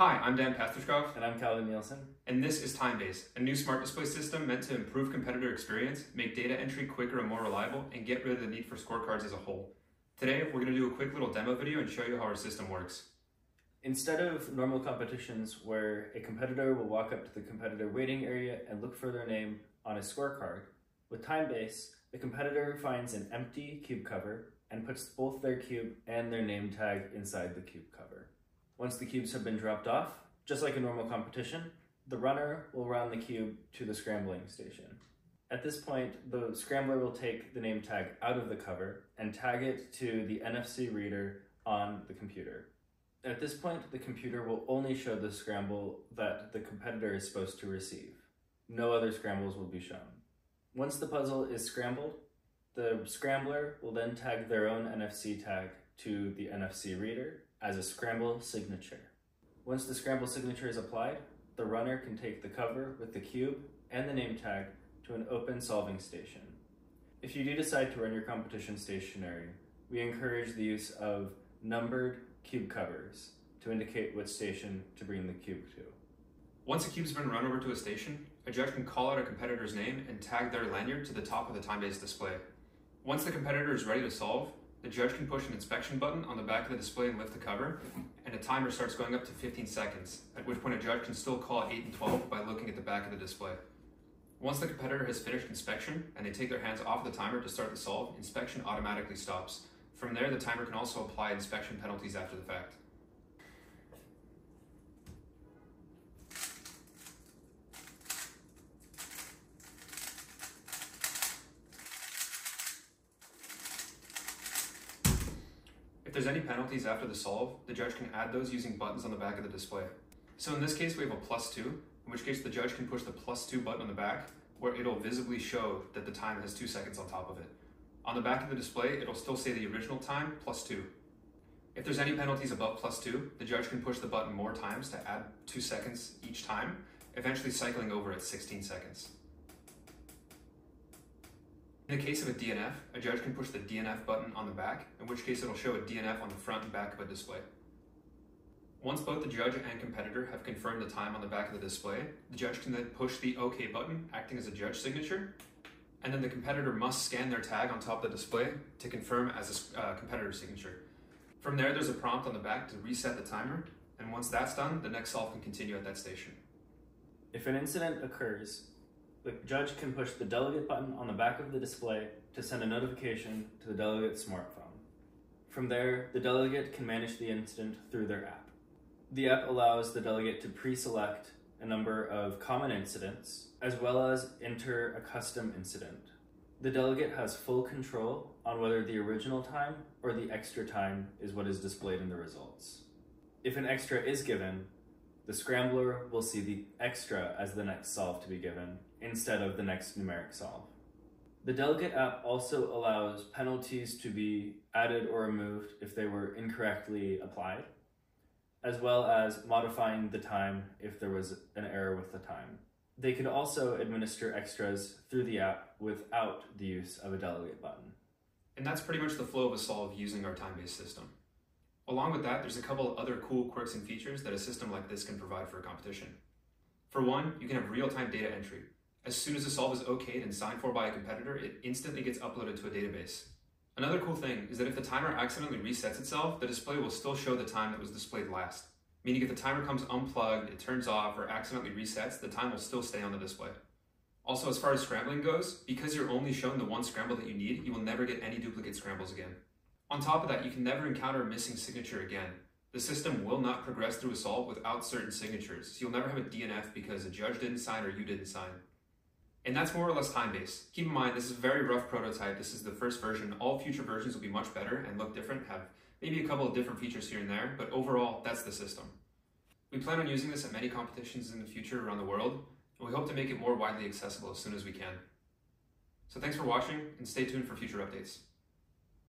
Hi, I'm Dan Pasterskov, And I'm Calvin Nielsen. and this is TimeBase, a new smart display system meant to improve competitor experience, make data entry quicker and more reliable, and get rid of the need for scorecards as a whole. Today, we're going to do a quick little demo video and show you how our system works. Instead of normal competitions where a competitor will walk up to the competitor waiting area and look for their name on a scorecard, with TimeBase, the competitor finds an empty cube cover and puts both their cube and their name tag inside the cube cover. Once the cubes have been dropped off, just like a normal competition, the runner will run the cube to the scrambling station. At this point, the scrambler will take the name tag out of the cover and tag it to the NFC reader on the computer. At this point, the computer will only show the scramble that the competitor is supposed to receive. No other scrambles will be shown. Once the puzzle is scrambled, the scrambler will then tag their own NFC tag to the NFC reader as a scramble signature. Once the scramble signature is applied, the runner can take the cover with the cube and the name tag to an open solving station. If you do decide to run your competition stationary, we encourage the use of numbered cube covers to indicate which station to bring the cube to. Once a cube's been run over to a station, a judge can call out a competitor's name and tag their lanyard to the top of the TimeBase display. Once the competitor is ready to solve, the judge can push an inspection button on the back of the display and lift the cover, and a timer starts going up to 15 seconds, at which point a judge can still call 8 and 12 by looking at the back of the display. Once the competitor has finished inspection and they take their hands off the timer to start the solve, inspection automatically stops. From there, the timer can also apply inspection penalties after the fact. If there's any penalties after the solve, the judge can add those using buttons on the back of the display. So in this case, we have a plus two, in which case the judge can push the plus two button on the back, where it'll visibly show that the time has two seconds on top of it. On the back of the display, it'll still say the original time plus two. If there's any penalties above plus two, the judge can push the button more times to add two seconds each time, eventually cycling over at 16 seconds. In the case of a DNF, a judge can push the DNF button on the back, in which case it'll show a DNF on the front and back of a display. Once both the judge and competitor have confirmed the time on the back of the display, the judge can then push the OK button, acting as a judge signature, and then the competitor must scan their tag on top of the display to confirm as a uh, competitor signature. From there, there's a prompt on the back to reset the timer, and once that's done, the next solve can continue at that station. If an incident occurs, the judge can push the delegate button on the back of the display to send a notification to the delegate's smartphone. From there, the delegate can manage the incident through their app. The app allows the delegate to pre select a number of common incidents as well as enter a custom incident. The delegate has full control on whether the original time or the extra time is what is displayed in the results. If an extra is given, the scrambler will see the extra as the next solve to be given instead of the next numeric solve. The delegate app also allows penalties to be added or removed if they were incorrectly applied, as well as modifying the time if there was an error with the time. They could also administer extras through the app without the use of a delegate button. And that's pretty much the flow of a solve using our TimeBase system. Along with that, there's a couple other cool quirks and features that a system like this can provide for a competition. For one, you can have real-time data entry. As soon as a solve is okayed and signed for by a competitor, it instantly gets uploaded to a database. Another cool thing is that if the timer accidentally resets itself, the display will still show the time that was displayed last. Meaning if the timer comes unplugged, it turns off, or accidentally resets, the time will still stay on the display. Also, as far as scrambling goes, because you're only shown the one scramble that you need, you will never get any duplicate scrambles again. On top of that, you can never encounter a missing signature again. The system will not progress through a solve without certain signatures, so you'll never have a DNF because a judge didn't sign or you didn't sign. And that's more or less TimeBase. Keep in mind, this is a very rough prototype. This is the first version. All future versions will be much better and look different, have maybe a couple of different features here and there, but overall, that's the system. We plan on using this at many competitions in the future around the world, and we hope to make it more widely accessible as soon as we can. So thanks for watching, and stay tuned for future updates.